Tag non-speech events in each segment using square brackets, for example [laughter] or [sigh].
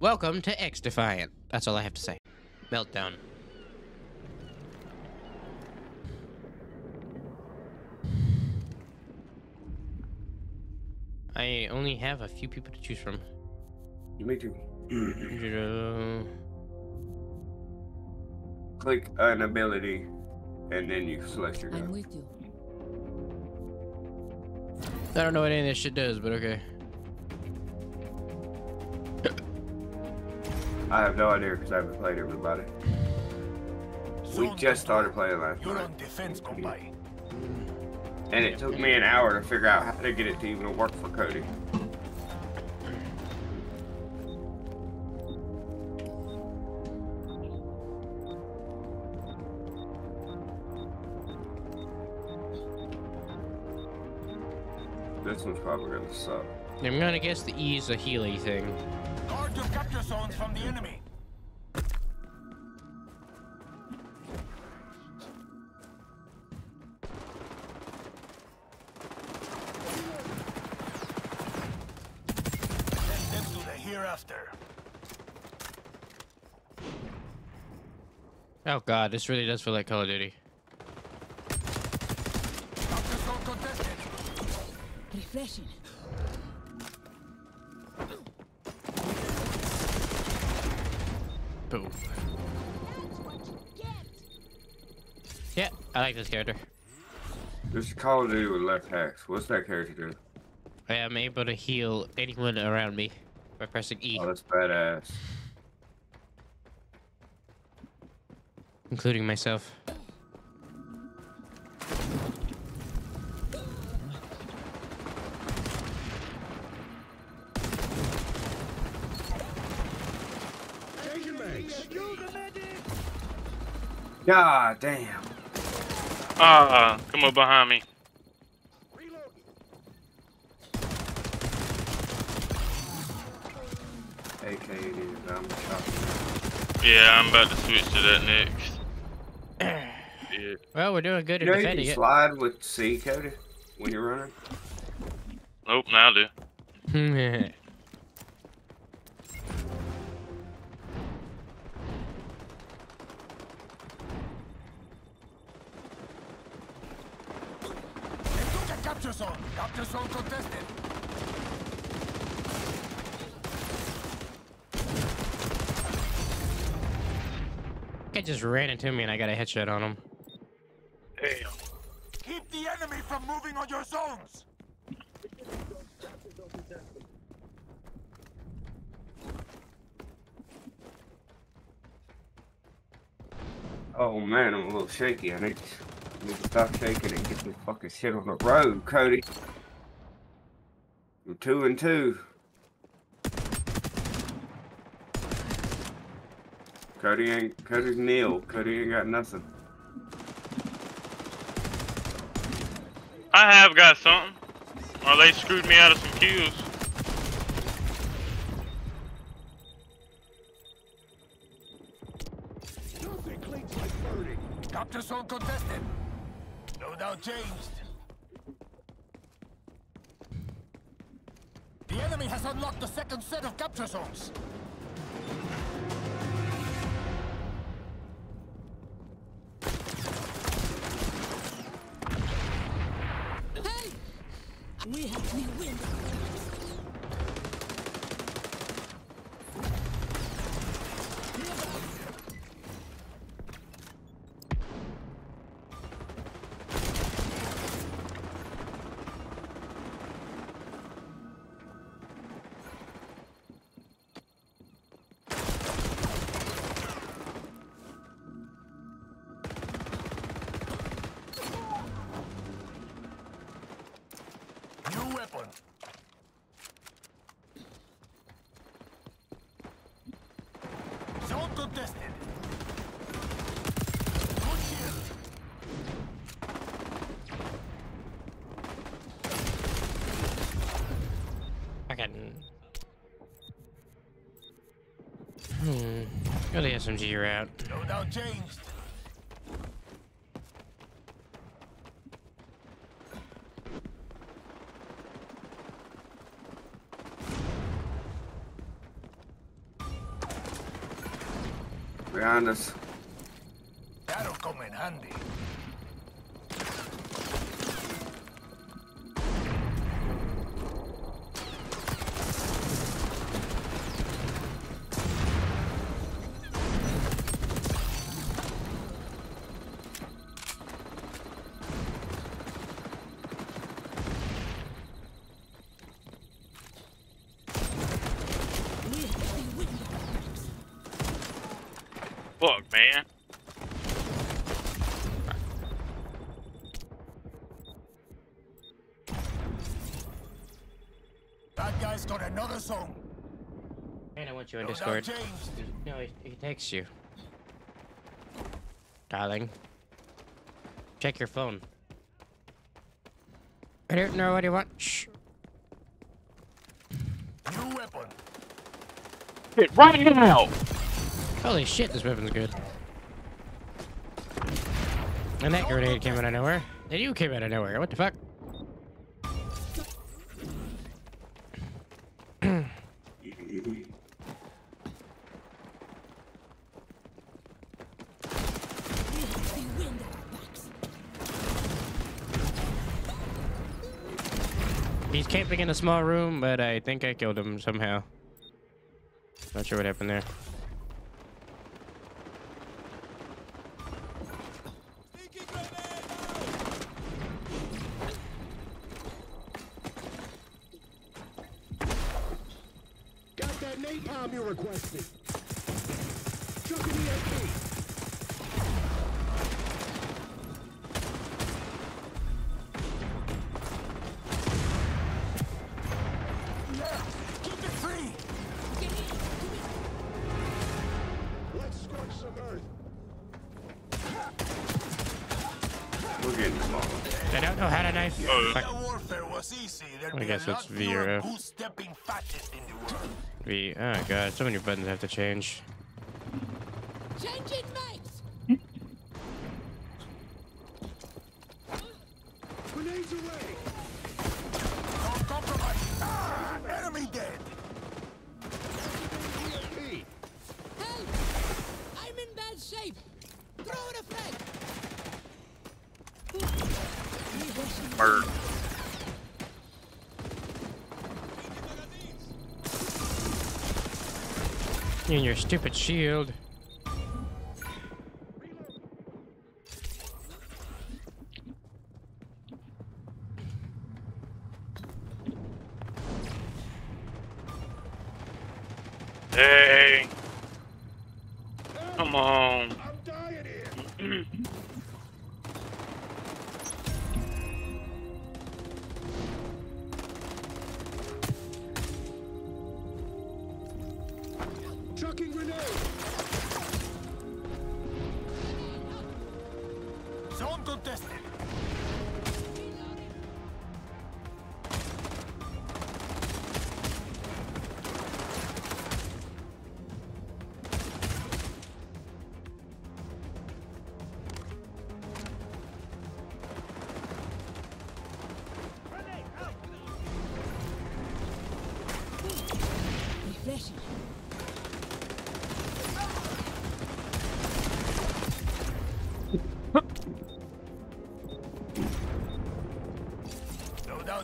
Welcome to XDefiant. That's all I have to say. Meltdown. I only have a few people to choose from. Me too. Uh, Click an ability, and then you select your I'm with you. I don't know what any of this shit does, but okay. I have no idea because I haven't played everybody. We just started playing last You're night, on defense, compay. and it took me an hour to figure out how to get it to even work for Cody. This one's probably gonna suck. I'm gonna guess the E is a Healy thing. Your capture zones from the enemy. Send them to the hereafter. Oh god, this really does feel like Call of Duty. Like this character. This is Call of Duty with left hacks. What's that character do? I am able to heal anyone around me by pressing E, Oh, that's badass. including myself. God damn. Ah, come up behind me. AK it is. I'm shocked. Yeah, I'm about to switch to that next. [clears throat] Yeah. Well, we're doing good You at know you defending can slide with C, Cody, when you're running? Nope, now I do. [laughs] [laughs] capture zone. Capture zone contested. Guy just ran into me and I got a headshot on him. Damn. Keep the enemy from moving on your zones. Oh man, I'm a little shaky. I need to, need to stop shaking and get this fucking shit on the road, Cody. I'm two and two. Cody ain't Cody's nil. Cody ain't got nothing. I have got something. Or they screwed me out of some kills. Capture zone contested. Changed. The enemy has unlocked the second set of capture zones. Contested. Good. Hmm. Go the SMG route. No doubt changed. Behind us. Man. That guy's got another song. And I want you in No Discord. No, he, he texts you. Darling. Check your phone. I don't know what you want. Shh. New weapon. Shit, right now! Holy shit, this weapon's good. And that grenade came out of nowhere. And you came out of nowhere. What the fuck? [clears throat] He's camping in a small room, but I think I killed him somehow. Not sure what happened there. Oh. Fuck. If warfare was easy, there'd I guess it's lot V or F. goose-stepping fascists in the world. V. Oh god, so many buttons have to change. Changing mates. Grenades away. Don't compromise. Ah, enemy dead. EMP. Help! I'm in bad shape. Throw it a frag. Bird. You and your stupid shield.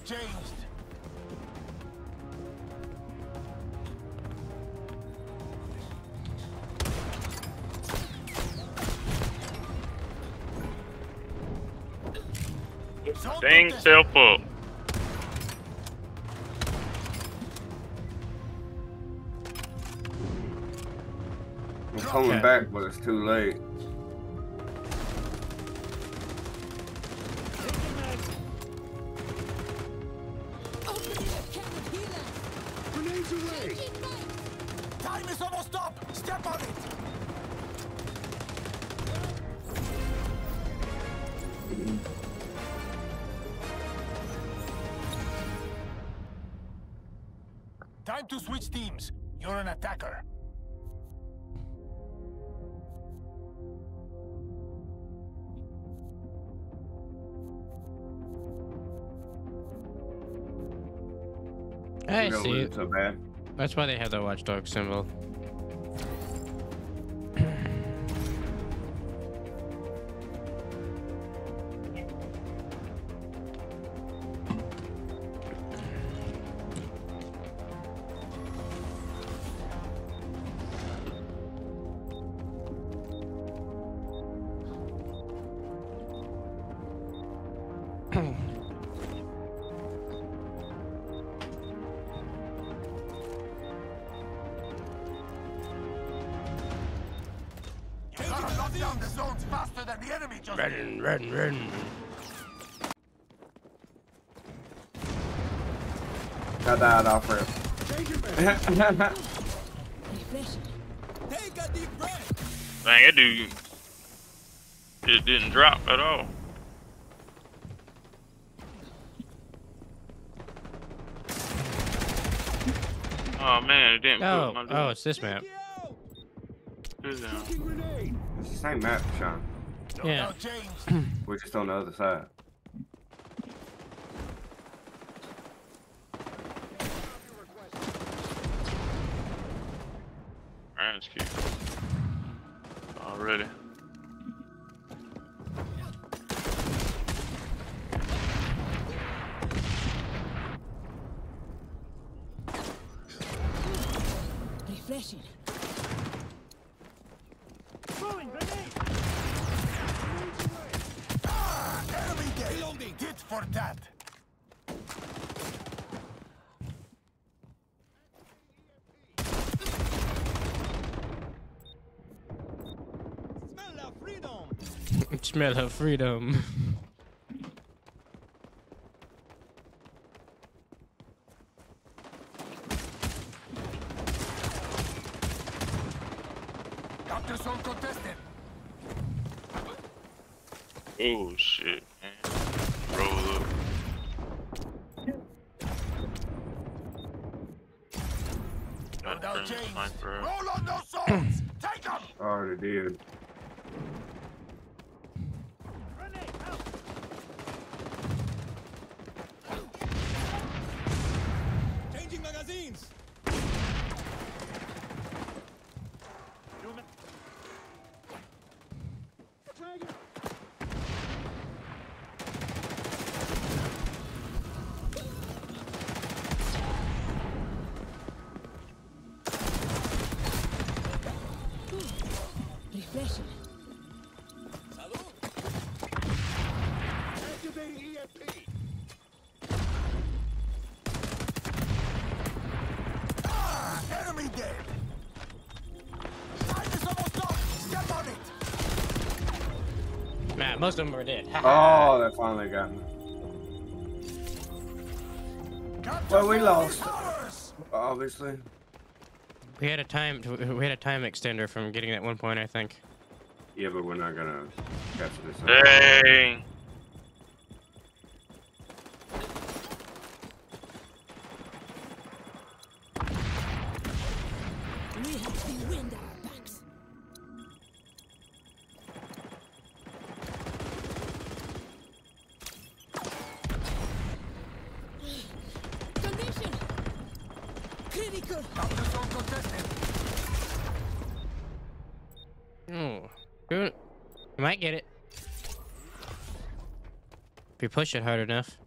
Changed. Zone Dang self up. I'm coming back, but it's too late. Time to switch teams. You're an attacker. I see. so bad. That's why they have the watchdog symbol. Than the enemy just did. Run, run, run. Got that off rip. Changing back. Refreshing. Take a deep breath. Dang, that dude. It didn't drop at all. Oh man, it didn't Oh, put my oh, it's this map. Who's down? It's the same map, Sean. Yeah. Loadout. We're just on the other side. Ryan's cute. Already. Refreshing. Enemy dead. Reloading. Tit for tat. Smell of freedom. Smell of freedom. Doctor Zone contested. Oh shit, man. Roll up. Got Loadout friendly changed. sniper. Roll on those zones. Take them. Already did. Changing magazines. Refreshing. Activating EMP. Ah, enemy dead. Time is almost done. Step on it. Man, most of them are dead. Oh, they finally got me. Well, we lost. Obviously. We had a time. We had a time extender from getting that one point. I think. Yeah, but we're not gonna catch this. up. Dang. We have the wind at our. Condition. Critical. Doctor Zone contested. Might get it. If you push it hard enough.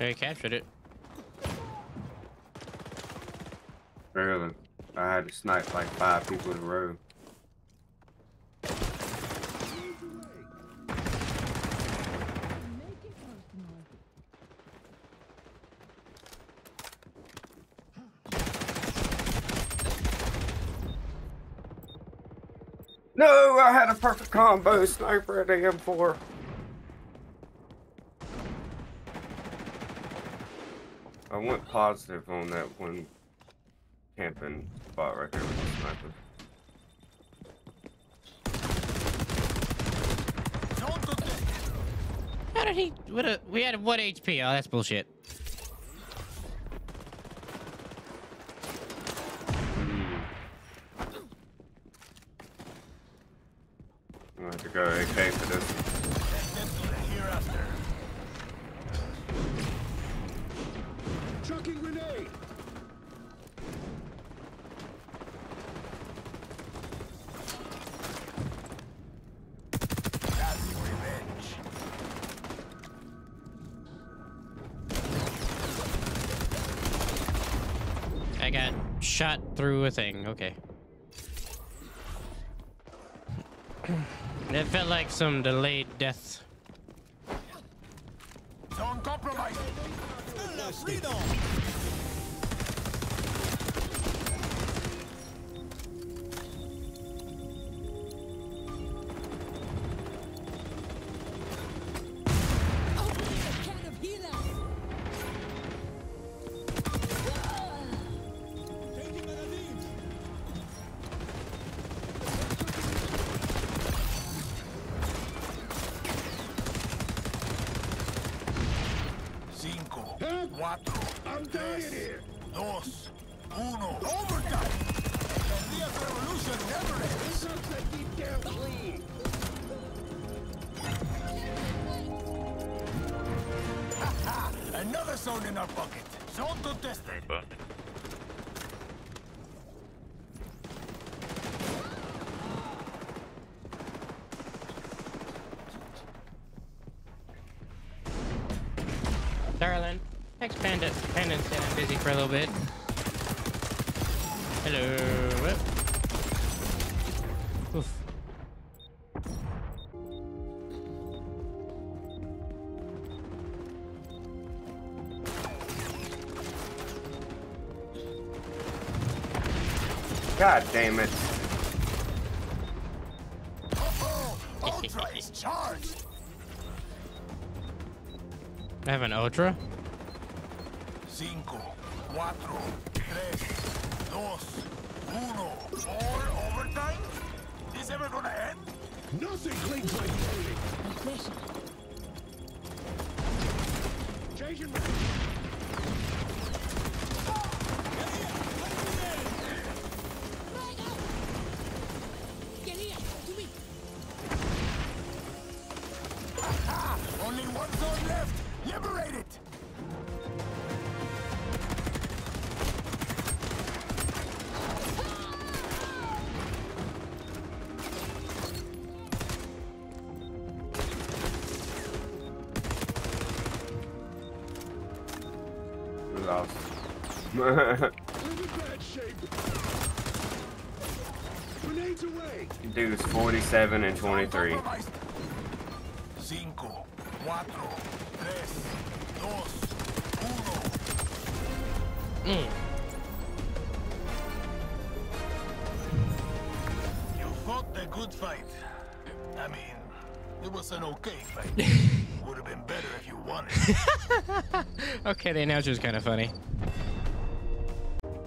Yeah, he captured it. Really? I had to snipe like five people in a row. No, I had a perfect combo sniper at AM4. Went positive on that one camping spot right there with the sniper. How did he? What a, we had one HP. Oh, that's bullshit. I'm gonna have to go AK for this. Shot through a thing. Okay. It felt like some delayed death. 4, I'm dying here. Dos, uno. Overtime! The Revolution never ends. This looks like he can't. Another zone in our bucket. Zone to test. Next panda panda said I'm busy for a little bit. Hello. Oof. God damn it. Oh, Ultra is charged. I have an ultra. Cinco, cuatro, tres, dos, uno. More overtime? This ever gonna end? Nothing cleans like loading. Refreshing. Changing mag- Right out. Guerrilla, to me. Only one zone left. Liberate it. [laughs] Dude's 47 and 23. Cinco, cuatro, tres, dos, uno. Mm. You fought the good fight. I mean, it was an okay fight. [laughs] Would have been better if you won it. [laughs] Okay, the announcer's kind of funny.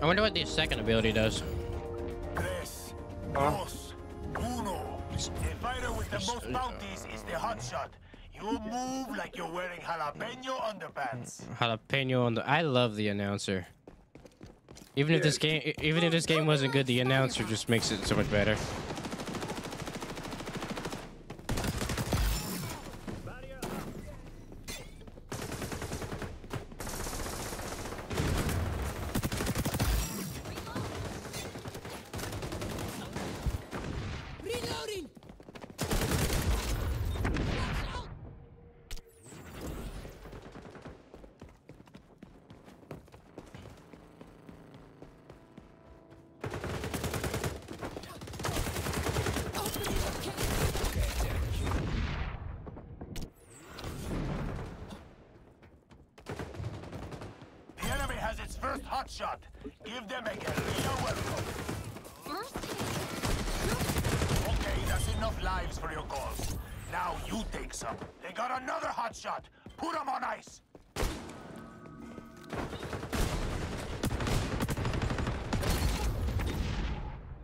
I wonder what the second ability does. Tres, dos, uno. The fighter with the most bounties is the hot shot. You move like you're wearing jalapeno underpants. Jalapeno on the. I love the announcer. Even if this game, even if this game wasn't good, the announcer just makes it so much better. First hot shot. Give them a guerrilla welcome. Okay, that's enough lives for your cause. Now you take some. They got another hot shot. Put them on ice.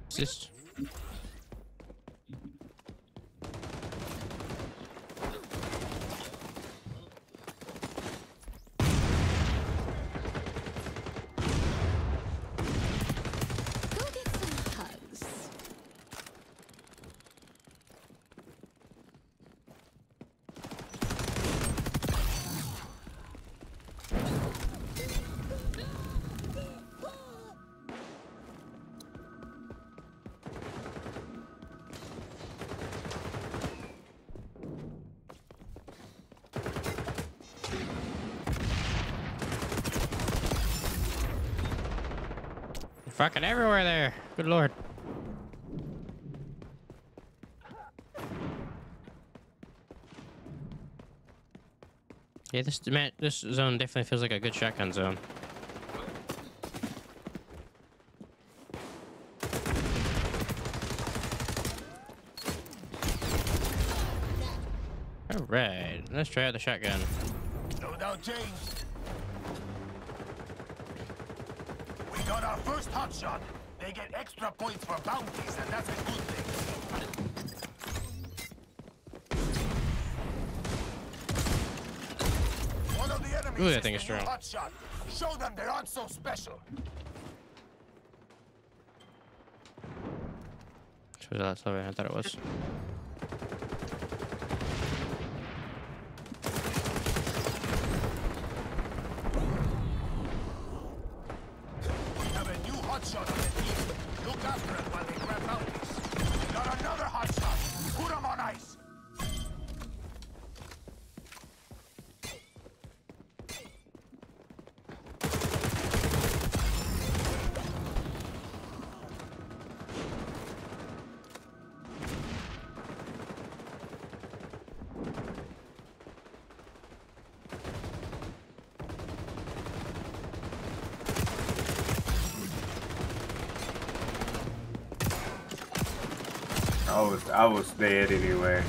Just. Fucking everywhere there. Good lord. Yeah, this man, this zone definitely feels like a good shotgun zone. All right, let's try out the shotgun. No doubt changed. We got our first hot shot. They get extra points for bounties, and that's a good thing. One of the enemies Ooh, that thing is strong. hot shot. Show them they aren't so special. Last level? I thought it was. I was I was dead anyway.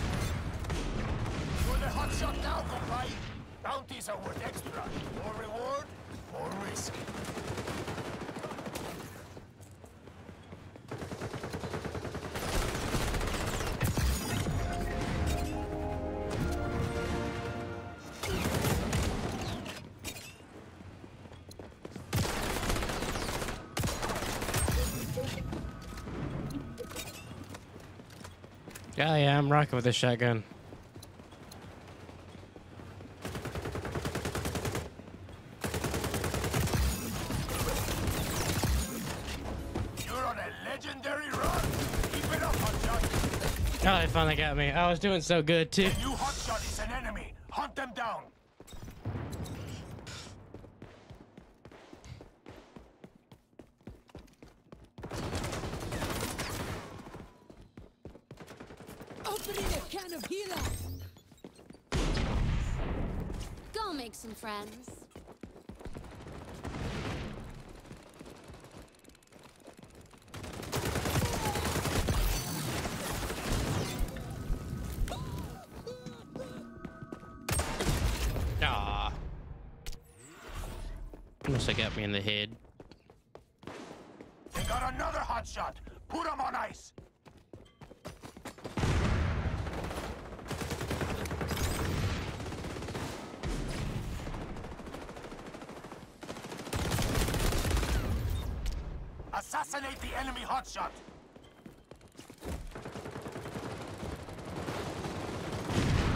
Yeah, yeah, I'm rocking with this shotgun. You're on a legendary run. Keep it up. Oh, they finally got me. I was doing so good too. Must got me in the head. They got another hot shot. Put 'em on ice. Assassinate the enemy hotshot.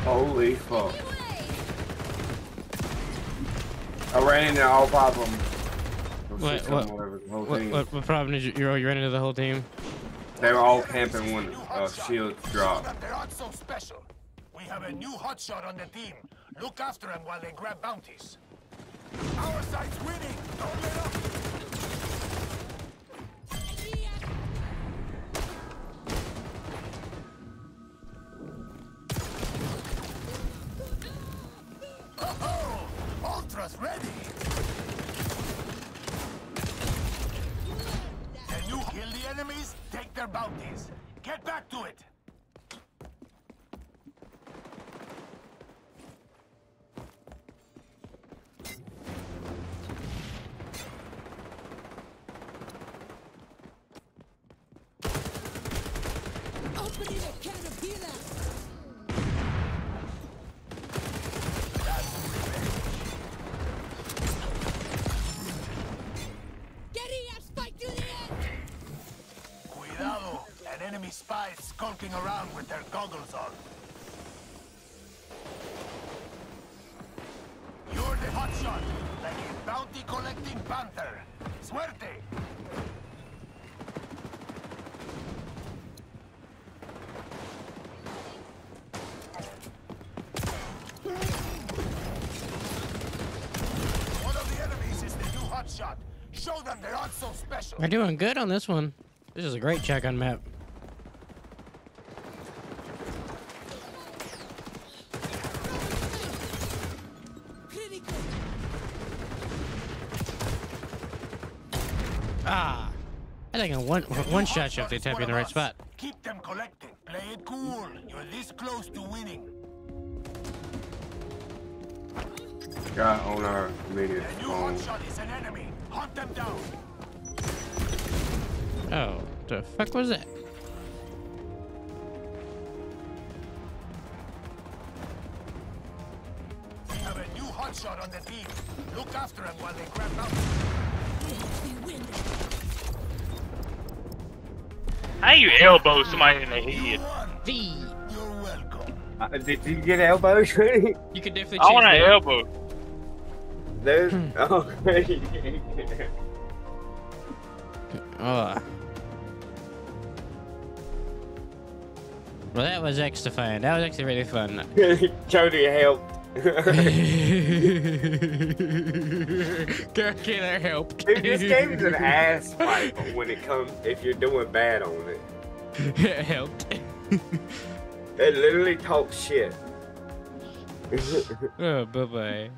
Holy fuck! I ran into all five of them. Or What- what- the whole What, team. what, what problem did you, you, you ran into the whole team? They were all camping when New uh, hotshot. shields Show dropped. they aren't so special. We have a new hotshot on the team. Look after them while they grab bounties. Our side's winning. Don't let up. Ultra's ready. Can you kill the enemies? Take their bounties. Get back to it. Goggles on. You're the hotshot, like a bounty-collecting panther. Suerte! Show them they aren't so special. We're doing good on this one. This is a great check on map. One one shot you if they tap you in the right spot. Keep them collecting. Play it cool. You're this close to winning. Guy on our immediate The new phone. hotshot is an enemy. Hunt them down. Oh, the fuck was that? We have a new hotshot on the team. Look after him while they grab out. We win. How you elbow somebody in the head? One. V. You're welcome. Uh, did you get elbows? [laughs] Dude? You could definitely I want change an that. elbow. [laughs] oh, Oh. Well, that was extra fun. That was actually really fun. [laughs] Jody helped. [laughs] Girl killer help. Dude, this game is an ass fight when it comes if you're doing bad on it. It [laughs] helped. It literally talks shit. [laughs] oh, bye bye.